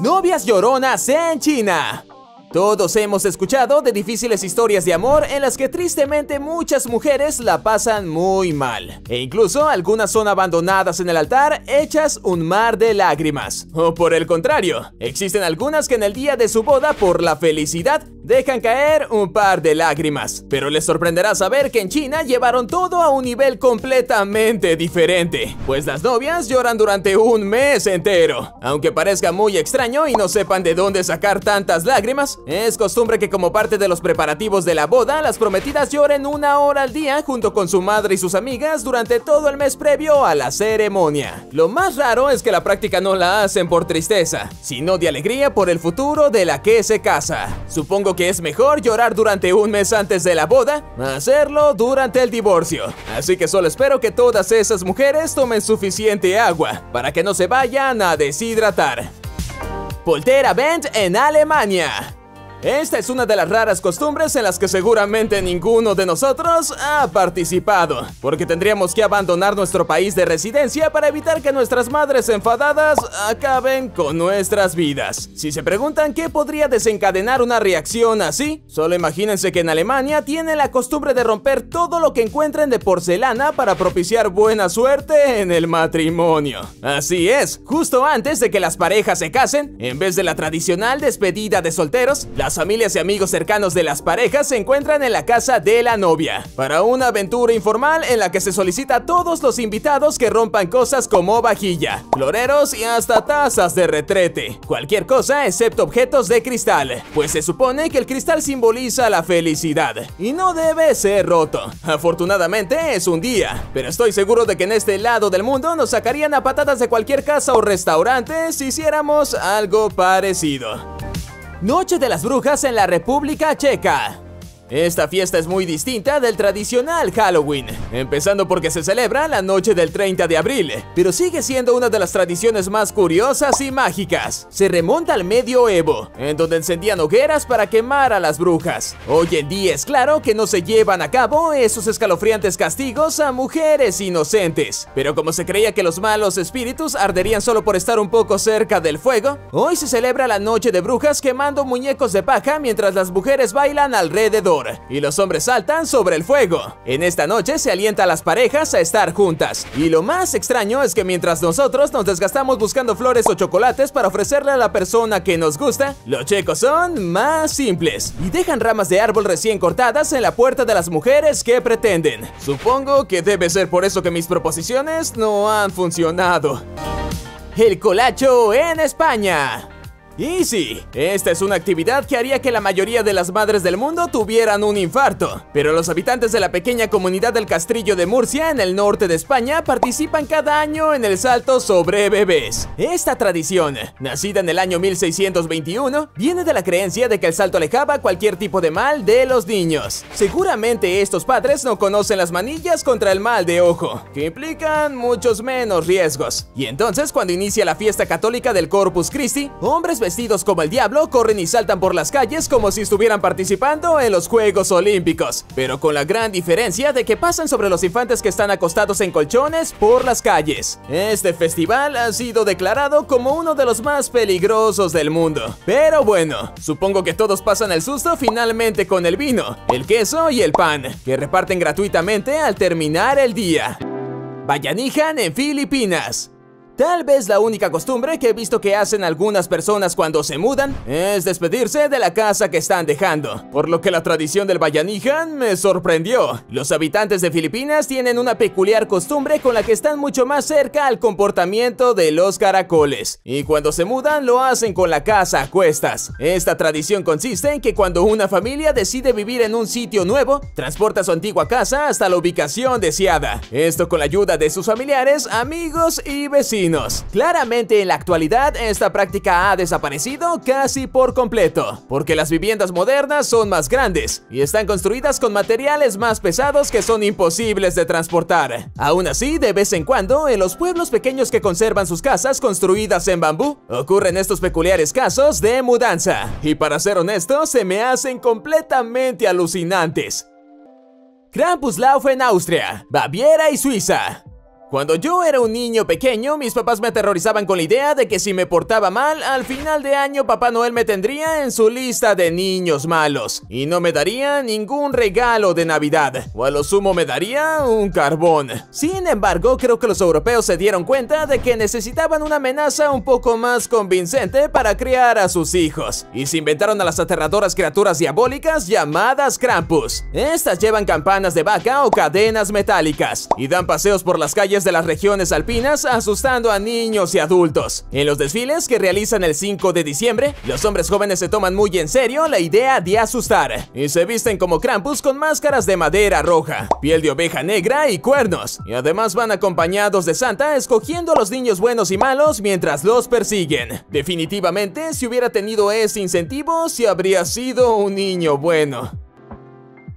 Novias lloronas en China. Todos hemos escuchado de difíciles historias de amor en las que tristemente muchas mujeres la pasan muy mal. E incluso algunas son abandonadas en el altar hechas un mar de lágrimas. O por el contrario, existen algunas que en el día de su boda por la felicidad dejan caer un par de lágrimas. Pero les sorprenderá saber que en China llevaron todo a un nivel completamente diferente. Pues las novias lloran durante un mes entero. Aunque parezca muy extraño y no sepan de dónde sacar tantas lágrimas, es costumbre que como parte de los preparativos de la boda, las prometidas lloren una hora al día junto con su madre y sus amigas durante todo el mes previo a la ceremonia. Lo más raro es que la práctica no la hacen por tristeza, sino de alegría por el futuro de la que se casa. Supongo que es mejor llorar durante un mes antes de la boda, hacerlo durante el divorcio. Así que solo espero que todas esas mujeres tomen suficiente agua para que no se vayan a deshidratar. Poltera Band en Alemania. Esta es una de las raras costumbres en las que seguramente ninguno de nosotros ha participado, porque tendríamos que abandonar nuestro país de residencia para evitar que nuestras madres enfadadas acaben con nuestras vidas. Si se preguntan qué podría desencadenar una reacción así, solo imagínense que en Alemania tienen la costumbre de romper todo lo que encuentren de porcelana para propiciar buena suerte en el matrimonio. Así es, justo antes de que las parejas se casen, en vez de la tradicional despedida de solteros, la las familias y amigos cercanos de las parejas se encuentran en la casa de la novia para una aventura informal en la que se solicita a todos los invitados que rompan cosas como vajilla, floreros y hasta tazas de retrete. Cualquier cosa excepto objetos de cristal, pues se supone que el cristal simboliza la felicidad y no debe ser roto. Afortunadamente es un día, pero estoy seguro de que en este lado del mundo nos sacarían a patadas de cualquier casa o restaurante si hiciéramos algo parecido. Noche de las Brujas en la República Checa. Esta fiesta es muy distinta del tradicional Halloween, empezando porque se celebra la noche del 30 de abril, pero sigue siendo una de las tradiciones más curiosas y mágicas. Se remonta al medioevo, en donde encendían hogueras para quemar a las brujas. Hoy en día es claro que no se llevan a cabo esos escalofriantes castigos a mujeres inocentes, pero como se creía que los malos espíritus arderían solo por estar un poco cerca del fuego, hoy se celebra la noche de brujas quemando muñecos de paja mientras las mujeres bailan alrededor y los hombres saltan sobre el fuego. En esta noche se alienta a las parejas a estar juntas. Y lo más extraño es que mientras nosotros nos desgastamos buscando flores o chocolates para ofrecerle a la persona que nos gusta, los checos son más simples y dejan ramas de árbol recién cortadas en la puerta de las mujeres que pretenden. Supongo que debe ser por eso que mis proposiciones no han funcionado. El colacho en España. Y sí, esta es una actividad que haría que la mayoría de las madres del mundo tuvieran un infarto. Pero los habitantes de la pequeña comunidad del Castrillo de Murcia, en el norte de España, participan cada año en el salto sobre bebés. Esta tradición, nacida en el año 1621, viene de la creencia de que el salto alejaba cualquier tipo de mal de los niños. Seguramente estos padres no conocen las manillas contra el mal de ojo, que implican muchos menos riesgos. Y entonces, cuando inicia la fiesta católica del Corpus Christi, hombres vestidos como el diablo corren y saltan por las calles como si estuvieran participando en los Juegos Olímpicos, pero con la gran diferencia de que pasan sobre los infantes que están acostados en colchones por las calles. Este festival ha sido declarado como uno de los más peligrosos del mundo. Pero bueno, supongo que todos pasan el susto finalmente con el vino, el queso y el pan, que reparten gratuitamente al terminar el día. Bayanihan en Filipinas. Tal vez la única costumbre que he visto que hacen algunas personas cuando se mudan es despedirse de la casa que están dejando, por lo que la tradición del Bayanihan me sorprendió. Los habitantes de Filipinas tienen una peculiar costumbre con la que están mucho más cerca al comportamiento de los caracoles, y cuando se mudan lo hacen con la casa a cuestas. Esta tradición consiste en que cuando una familia decide vivir en un sitio nuevo, transporta su antigua casa hasta la ubicación deseada. Esto con la ayuda de sus familiares, amigos y vecinos. Claramente en la actualidad esta práctica ha desaparecido casi por completo, porque las viviendas modernas son más grandes y están construidas con materiales más pesados que son imposibles de transportar. Aún así, de vez en cuando, en los pueblos pequeños que conservan sus casas construidas en bambú, ocurren estos peculiares casos de mudanza. Y para ser honesto, se me hacen completamente alucinantes. Krampuslauf en Austria, Baviera y Suiza. Cuando yo era un niño pequeño, mis papás me aterrorizaban con la idea de que si me portaba mal, al final de año Papá Noel me tendría en su lista de niños malos y no me daría ningún regalo de Navidad, o a lo sumo me daría un carbón. Sin embargo, creo que los europeos se dieron cuenta de que necesitaban una amenaza un poco más convincente para criar a sus hijos, y se inventaron a las aterradoras criaturas diabólicas llamadas Krampus. Estas llevan campanas de vaca o cadenas metálicas, y dan paseos por las calles de las regiones alpinas asustando a niños y adultos. En los desfiles que realizan el 5 de diciembre, los hombres jóvenes se toman muy en serio la idea de asustar y se visten como Krampus con máscaras de madera roja, piel de oveja negra y cuernos. Y además van acompañados de Santa escogiendo a los niños buenos y malos mientras los persiguen. Definitivamente, si hubiera tenido ese incentivo, si habría sido un niño bueno.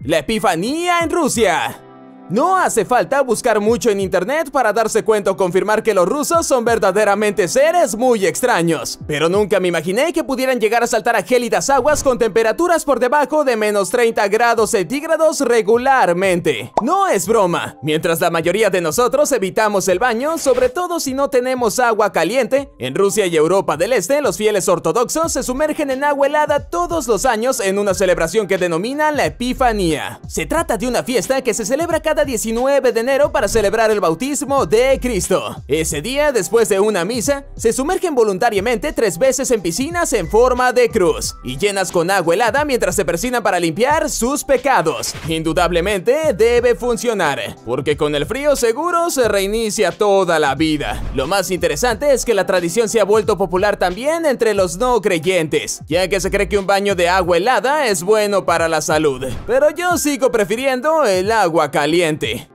La Epifanía en Rusia. No hace falta buscar mucho en internet para darse cuenta o confirmar que los rusos son verdaderamente seres muy extraños. Pero nunca me imaginé que pudieran llegar a saltar a gélidas aguas con temperaturas por debajo de menos 30 grados centígrados regularmente. No es broma. Mientras la mayoría de nosotros evitamos el baño, sobre todo si no tenemos agua caliente, en Rusia y Europa del Este los fieles ortodoxos se sumergen en agua helada todos los años en una celebración que denominan la Epifanía. Se trata de una fiesta que se celebra cada 19 de enero para celebrar el bautismo de Cristo. Ese día, después de una misa, se sumergen voluntariamente tres veces en piscinas en forma de cruz y llenas con agua helada mientras se persinan para limpiar sus pecados. Indudablemente debe funcionar, porque con el frío seguro se reinicia toda la vida. Lo más interesante es que la tradición se ha vuelto popular también entre los no creyentes, ya que se cree que un baño de agua helada es bueno para la salud. Pero yo sigo prefiriendo el agua caliente. siguiente.